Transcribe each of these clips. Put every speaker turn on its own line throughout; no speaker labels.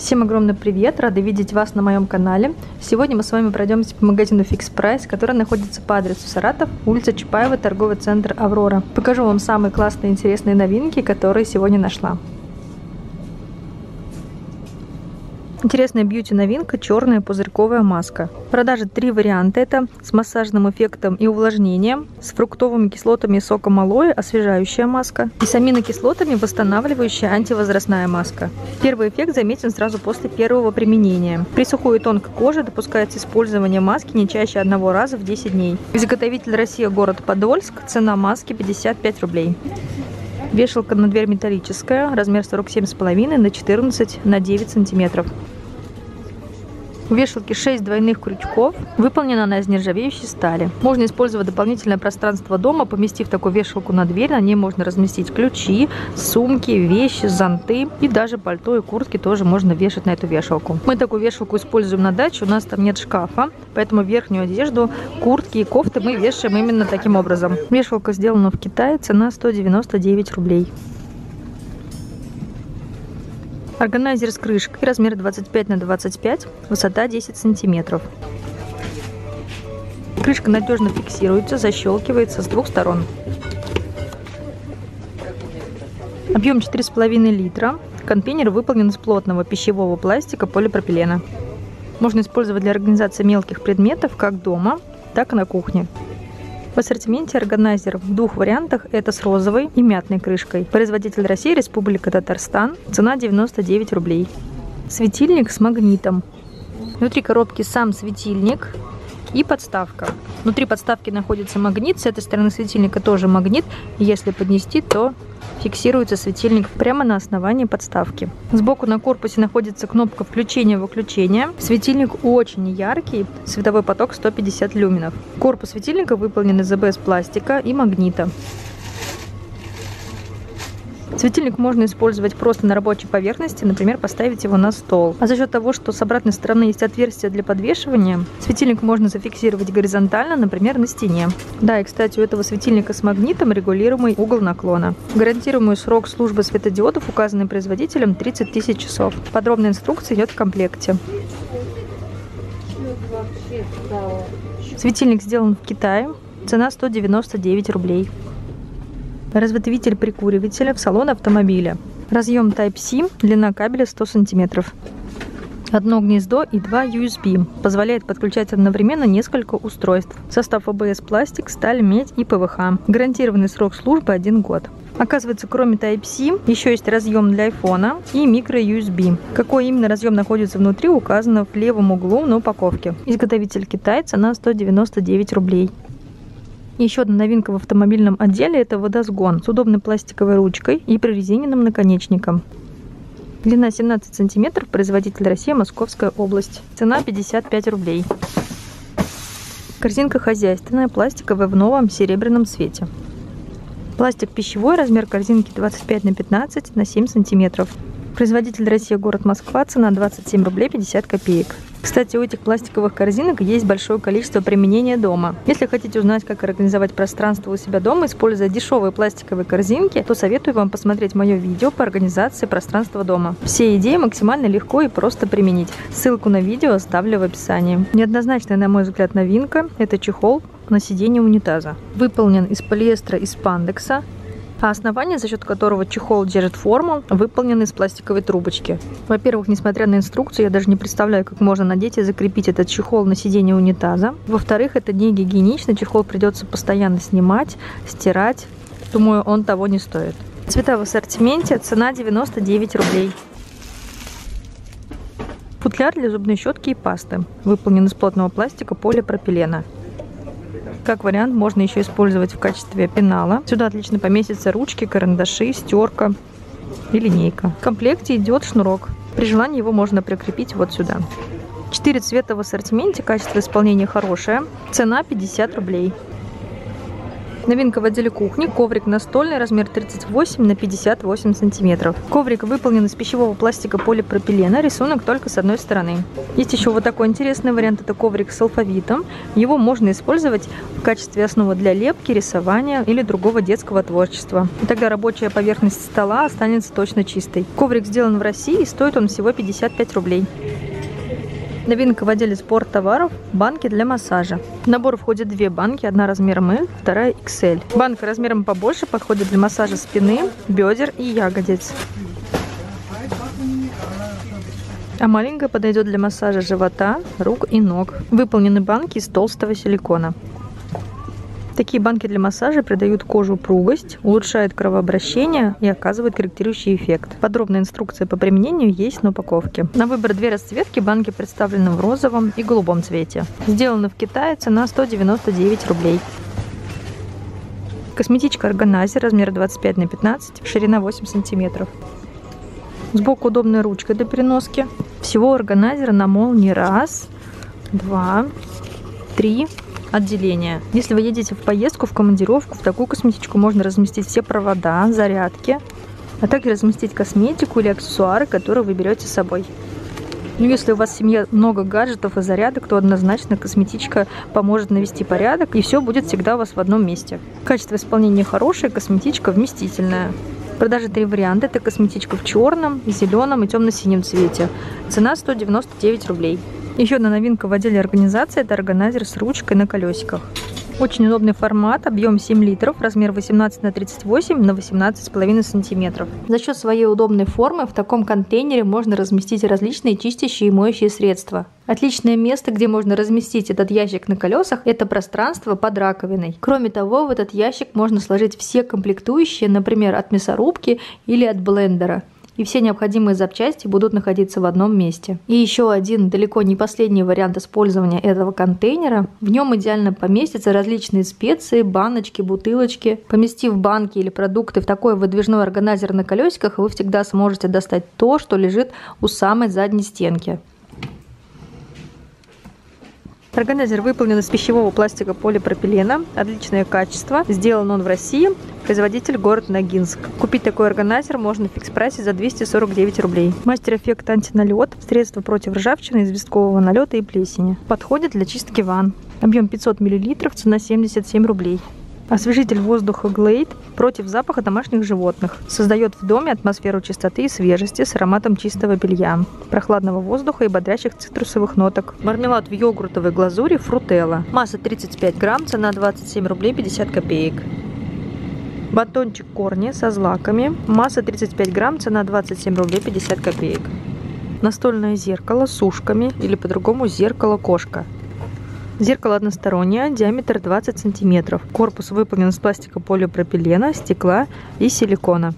Всем огромный привет! Рада видеть вас на моем канале. Сегодня мы с вами пройдемся по магазину Fix Price, который находится по адресу Саратов, улица Чапаева, торговый центр Аврора. Покажу вам самые классные и интересные новинки, которые сегодня нашла. Интересная бьюти-новинка – черная пузырьковая маска. В продаже три варианта. Это с массажным эффектом и увлажнением, с фруктовыми кислотами и соком алоэ – освежающая маска, и с аминокислотами – восстанавливающая антивозрастная маска. Первый эффект заметен сразу после первого применения. При сухой и тонкой коже допускается использование маски не чаще одного раза в 10 дней. Изготовитель Россия, город Подольск. Цена маски 55 рублей. Вешалка на дверь металлическая, размер 47,5 на 14 на 9 сантиметров. У вешалки 6 двойных крючков. Выполнена она из нержавеющей стали. Можно использовать дополнительное пространство дома, поместив такую вешалку на дверь. На ней можно разместить ключи, сумки, вещи, зонты и даже пальто и куртки тоже можно вешать на эту вешалку. Мы такую вешалку используем на даче, у нас там нет шкафа, поэтому верхнюю одежду, куртки и кофты мы вешаем именно таким образом. Вешалка сделана в Китае, цена 199 рублей. Органайзер с крышкой, размер 25 на 25, высота 10 сантиметров. Крышка надежно фиксируется, защелкивается с двух сторон. Объем 4,5 литра. Контейнер выполнен из плотного пищевого пластика полипропилена. Можно использовать для организации мелких предметов как дома, так и на кухне. В ассортименте органайзер в двух вариантах. Это с розовой и мятной крышкой. Производитель России, Республика Татарстан. Цена 99 рублей. Светильник с магнитом. Внутри коробки сам светильник и подставка. Внутри подставки находится магнит, с этой стороны светильника тоже магнит. Если поднести, то фиксируется светильник прямо на основании подставки. Сбоку на корпусе находится кнопка включения-выключения. Светильник очень яркий, световой поток 150 люминов. Корпус светильника выполнен из АБС пластика и магнита. Светильник можно использовать просто на рабочей поверхности, например, поставить его на стол. А за счет того, что с обратной стороны есть отверстие для подвешивания, светильник можно зафиксировать горизонтально, например, на стене. Да, и, кстати, у этого светильника с магнитом регулируемый угол наклона. Гарантируемый срок службы светодиодов, указанный производителем, 30 тысяч часов. Подробная инструкция идет в комплекте. Светильник сделан в Китае. Цена 199 рублей. Разветвитель прикуривателя в салон автомобиля. Разъем Type-C, длина кабеля 100 см. Одно гнездо и два USB. Позволяет подключать одновременно несколько устройств. Состав АБС пластик, сталь, медь и ПВХ. Гарантированный срок службы 1 год. Оказывается, кроме Type-C, еще есть разъем для iPhone и micro-USB. Какой именно разъем находится внутри, указано в левом углу на упаковке. Изготовитель Китай, цена 199 рублей. Еще одна новинка в автомобильном отделе – это водосгон с удобной пластиковой ручкой и прорезиненным наконечником. Длина 17 сантиметров, производитель Россия, Московская область. Цена 55 рублей. Корзинка хозяйственная, пластиковая в новом серебряном цвете. Пластик пищевой, размер корзинки 25 на 15 на 7 сантиметров. Производитель Россия, город Москва, цена 27 рублей 50 копеек. Кстати, у этих пластиковых корзинок есть большое количество применения дома. Если хотите узнать, как организовать пространство у себя дома, используя дешевые пластиковые корзинки, то советую вам посмотреть мое видео по организации пространства дома. Все идеи максимально легко и просто применить. Ссылку на видео оставлю в описании. Неоднозначная, на мой взгляд, новинка – это чехол на сиденье унитаза. Выполнен из полиэстера и спандекса, а основание, за счет которого чехол держит форму, выполнен из пластиковой трубочки. Во-первых, несмотря на инструкцию, я даже не представляю, как можно надеть и закрепить этот чехол на сиденье унитаза. Во-вторых, это не гигиенично, чехол придется постоянно снимать, стирать. Думаю, он того не стоит. Цвета в ассортименте, цена 99 рублей. Футляр для зубной щетки и пасты. Выполнен из плотного пластика полипропилена. Как вариант, можно еще использовать в качестве пенала. Сюда отлично поместятся ручки, карандаши, стерка и линейка. В комплекте идет шнурок. При желании его можно прикрепить вот сюда. Четыре цвета в ассортименте, качество исполнения хорошее. Цена 50 рублей. Новинка в отделе кухни. Коврик настольный, размер 38 на 58 сантиметров. Коврик выполнен из пищевого пластика полипропилена, рисунок только с одной стороны. Есть еще вот такой интересный вариант, это коврик с алфавитом. Его можно использовать в качестве основы для лепки, рисования или другого детского творчества. И тогда рабочая поверхность стола останется точно чистой. Коврик сделан в России и стоит он всего 55 рублей. Новинка в отделе спорттоваров – банки для массажа. В набор входит две банки, одна размером L, вторая XL. Банка размером побольше подходит для массажа спины, бедер и ягодиц. А маленькая подойдет для массажа живота, рук и ног. Выполнены банки из толстого силикона. Такие банки для массажа придают кожу упругость, улучшают кровообращение и оказывают корректирующий эффект. Подробная инструкция по применению есть на упаковке. На выбор две расцветки банки представлены в розовом и голубом цвете. Сделаны в Китае, цена 199 рублей. Косметичка органайзер, размер 25 на 15, ширина 8 сантиметров. Сбоку удобная ручка для переноски. Всего органайзера на молнии раз, два, три, отделения. Если вы едете в поездку, в командировку, в такую косметичку можно разместить все провода, зарядки, а также разместить косметику или аксессуары, которые вы берете с собой. Ну, если у вас в семье много гаджетов и зарядок, то однозначно косметичка поможет навести порядок, и все будет всегда у вас в одном месте. Качество исполнения хорошее, косметичка вместительная. В продаже три варианта. Это косметичка в черном, зеленом и темно-синем цвете. Цена 199 рублей. Еще одна новинка в отделе организации – это органайзер с ручкой на колесиках. Очень удобный формат, объем 7 литров, размер 18 на 38 на 18,5 сантиметров. За счет своей удобной формы в таком контейнере можно разместить различные чистящие и моющие средства. Отличное место, где можно разместить этот ящик на колесах, это пространство под раковиной. Кроме того, в этот ящик можно сложить все комплектующие, например, от мясорубки или от блендера и все необходимые запчасти будут находиться в одном месте. И еще один далеко не последний вариант использования этого контейнера. В нем идеально поместятся различные специи, баночки, бутылочки. Поместив банки или продукты в такой выдвижной органайзер на колесиках, вы всегда сможете достать то, что лежит у самой задней стенки. Органайзер выполнен из пищевого пластика полипропилена. Отличное качество. Сделан он в России. Производитель город Ногинск. Купить такой органайзер можно в фикс-прайсе за 249 рублей. Мастер эффект антиналет. Средство против ржавчины, известкового налета и плесени. Подходит для чистки ванн. Объем 500 мл, цена 77 рублей. Освежитель воздуха Glade против запаха домашних животных. Создает в доме атмосферу чистоты и свежести с ароматом чистого белья, прохладного воздуха и бодрящих цитрусовых ноток. Мармелад в йогуртовой глазури фрутелла. Масса 35 грамм, цена 27 рублей 50 копеек. Батончик корни со злаками. Масса 35 грамм, цена 27 рублей 50 копеек. Настольное зеркало с ушками или по-другому зеркало-кошка. Зеркало одностороннее, диаметр 20 сантиметров. Корпус выполнен из пластика полипропилена, стекла и силикона.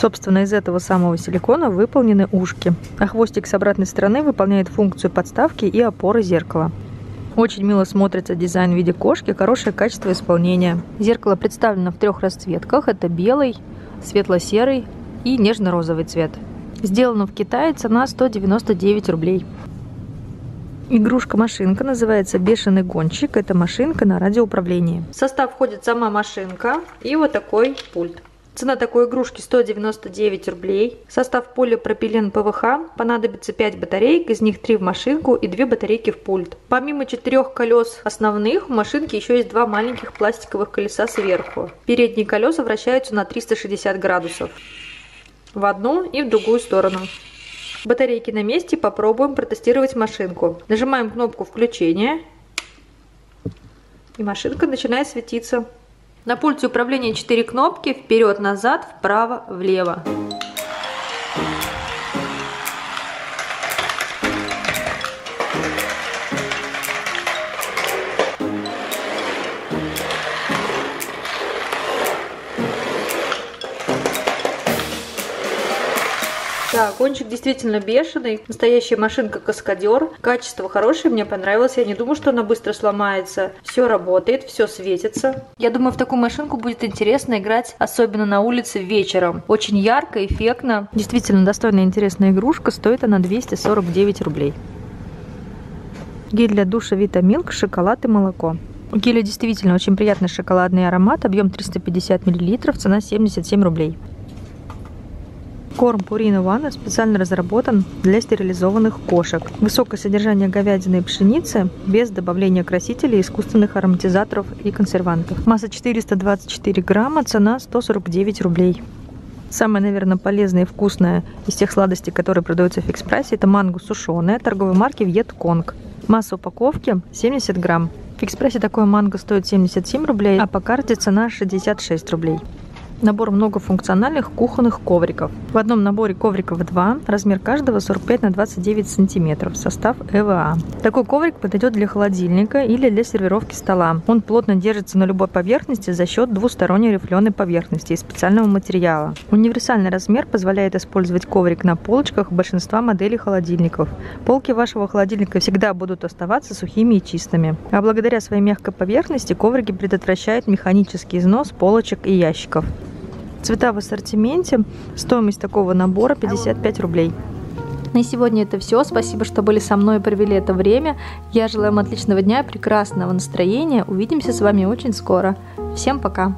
Собственно, из этого самого силикона выполнены ушки, а хвостик с обратной стороны выполняет функцию подставки и опоры зеркала. Очень мило смотрится дизайн в виде кошки, хорошее качество исполнения. Зеркало представлено в трех расцветках. Это белый, светло-серый и нежно-розовый цвет. Сделано в Китае, цена 199 рублей. Игрушка-машинка называется «Бешеный гонщик». Это машинка на радиоуправлении. В состав входит сама машинка и вот такой пульт. Цена такой игрушки 199 рублей. Состав полипропилен ПВХ. Понадобится 5 батареек, из них 3 в машинку и 2 батарейки в пульт. Помимо четырех колес основных, в машинке еще есть два маленьких пластиковых колеса сверху. Передние колеса вращаются на 360 градусов. В одну и в другую сторону. Батарейки на месте, попробуем протестировать машинку. Нажимаем кнопку включения. И машинка начинает светиться. На пульте управления 4 кнопки. Вперед, назад, вправо, влево. Да, кончик действительно бешеный. Настоящая машинка-каскадер. Качество хорошее, мне понравилось. Я не думаю, что она быстро сломается. Все работает, все светится. Я думаю, в такую машинку будет интересно играть, особенно на улице вечером. Очень ярко, эффектно. Действительно достойная интересная игрушка. Стоит она 249 рублей. Гель для душа Витамилк, шоколад и молоко. У геля действительно очень приятный шоколадный аромат, объем 350 мл, цена 77 рублей. Корм Purina One специально разработан для стерилизованных кошек. Высокое содержание говядины и пшеницы без добавления красителей, искусственных ароматизаторов и консервантов. Масса 424 грамма, цена 149 рублей. Самое, наверное, полезное и вкусное из тех сладостей, которые продаются в фикс-прайсе, это манго сушеное торговой марки Вьетконг. Масса упаковки 70 грамм. В фикс-прайсе такое манго стоит 77 рублей, а по карте цена 66 рублей набор многофункциональных кухонных ковриков. В одном наборе ковриков два, размер каждого 45 на 29 сантиметров, состав ЭВА. Такой коврик подойдет для холодильника или для сервировки стола. Он плотно держится на любой поверхности за счет двусторонней рифленой поверхности из специального материала. Универсальный размер позволяет использовать коврик на полочках большинства моделей холодильников. Полки вашего холодильника всегда будут оставаться сухими и чистыми. А благодаря своей мягкой поверхности коврики предотвращают механический износ полочек и ящиков. Цвета в ассортименте. Стоимость такого набора 55 рублей. На сегодня это все. Спасибо, что были со мной и провели это время. Я желаю вам отличного дня, прекрасного настроения. Увидимся с вами очень скоро. Всем пока!